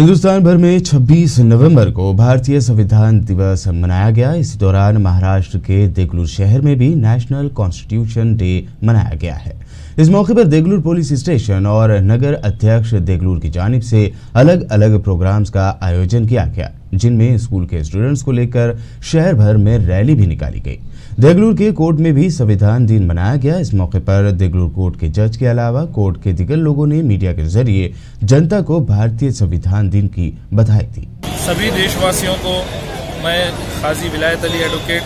हिंदुस्तान भर में 26 नवंबर को भारतीय संविधान दिवस मनाया गया। इस दौरान महाराष्ट्र के देगलूर शहर में भी नेशनल कॉन्स्टिट्यूशन डे मनाया गया है। इस मौके पर देगलूर पुलिस स्टेशन और नगर अध्यक्ष देगलूर की जानब से अलग अलग प्रोग्राम्स का आयोजन किया गया। जिनमें स्कूल के स्टूडेंट्स को लेकर शहर भर में रैली भी निकाली गई। देगलूर के कोर्ट में भी संविधान दिन मनाया गया। इस मौके पर देगलूर कोर्ट के जज के अलावा कोर्ट के दिगर लोगों ने मीडिया के ज़रिए जनता को भारतीय संविधान दिन की बधाई दी। सभी देशवासियों को मैं खाजी विलायत अली एडवोकेट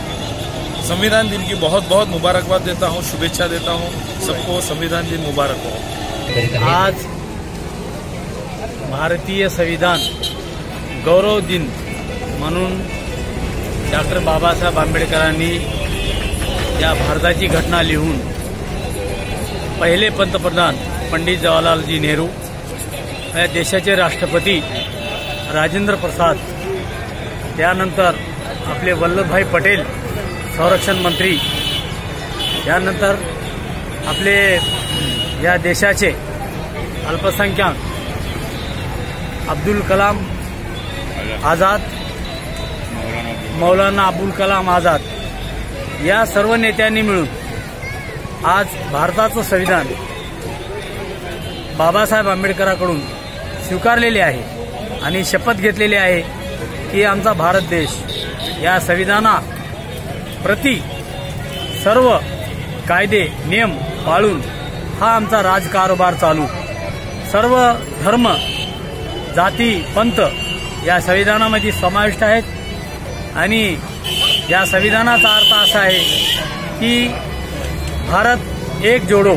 संविधान दिन की बहुत बहुत मुबारकबाद देता हूँ शुभेच्छा देता हूँ। सबको संविधान दिन मुबारक हो। आज भारतीय संविधान गौरव दिन म्हणून डॉक्टर बाबासाहेब आंबेडकरांनी या भारताची घटना लिहून पहिले पंतप्रधान पंडित जवाहरलालजी नेहरू या देशाचे राष्ट्रपती राजेंद्र प्रसाद त्यानंतर आपले वल्लभभाई पटेल संरक्षण मंत्री त्यानंतर आपले या देशाचे अल्पसंख्याक अब्दुल कलाम आझाद मौलाना अबुल कलाम आझाद या सर्व नेत्यांनी मिळून आज भारताचं संविधान बाबासाहेब आंबेडकरांकडून स्वीकारलेले आहे आणि शपथ घेतलेली आहे की आमचा भारत देश या संविधाना प्रति सर्व कायदे नियम पाळून हा आमचा राजकारभार चालू. सर्व धर्म जाती पंथ या संविधानामध्ये समाविष्ट आहेत. आणि या संविधानाचा अर्थ असा आहे की भारत एक जोडो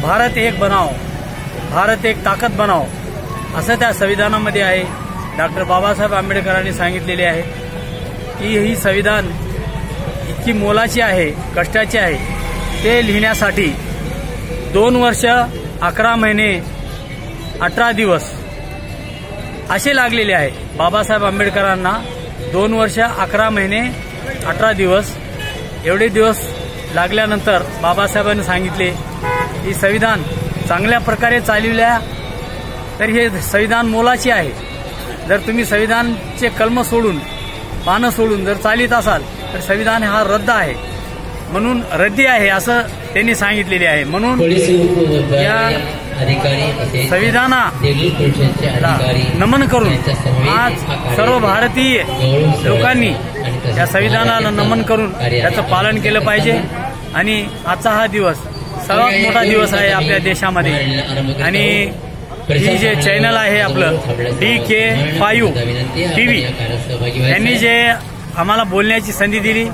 भारत एक बनाव भारत एक ताकद बनाव असं त्या संविधानामध्ये आहे. डॉक्टर बाबासाहेब आंबेडकरांनी सांगितलेले आहे की ही संविधान इतकी मोलाची आहे कष्टाची आहे. ते लिहिण्यासाठी दोन वर्ष अकरा महिने अठरा दिवस असे लागलेले आहे. बाबासाहेब आंबेडकरांना दोन वर्ष अकरा महिने अठरा दिवस. एवढे दिवस लागल्यानंतर बाबासाहेबांनी सांगितले की संविधान चांगल्या प्रकारे चालविल्या तर हे संविधान मोलाचे आहे. जर तुम्ही संविधानचे कलम सोडून पानं सोडून जर चालित असाल तर संविधान हा रद्द आहे. म्हणून रद्दी आहे असं त्यांनी सांगितलेले आहे. म्हणून या संविधाना नमन करून आज सर्व भारतीय लोकांनी या संविधानाला नमन करून त्याचं पालन केलं पाहिजे. आणि आजचा हा दिवस सर्वात मोठा दिवस आहे आपल्या देशामध्ये. आणि ही जे चॅनल आहे आपलं D K five T V. यांनी जे आम्हाला बोलण्याची संधी दिली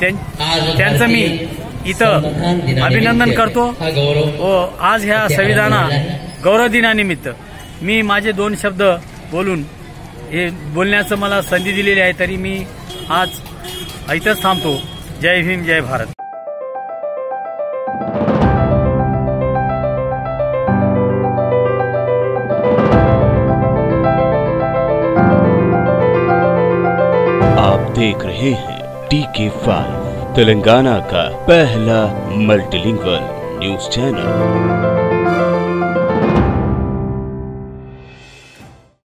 त्यांचं मी इथं अभिनंदन करतो. हा गौरव व आज ह्या संविधाना गौरव दिनानिमित्त मी माझे दोन शब्द बोलून हे बोलण्याचं मला संधी दिलेली आहे तरी मी आज इथंच थांबतो. जय भीम जय भारत. आप देख रहे हैं टी के फाइव तेलंगाना का पहला मल्टीलिंगुअल न्यूज चैनल